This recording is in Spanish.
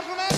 Carlos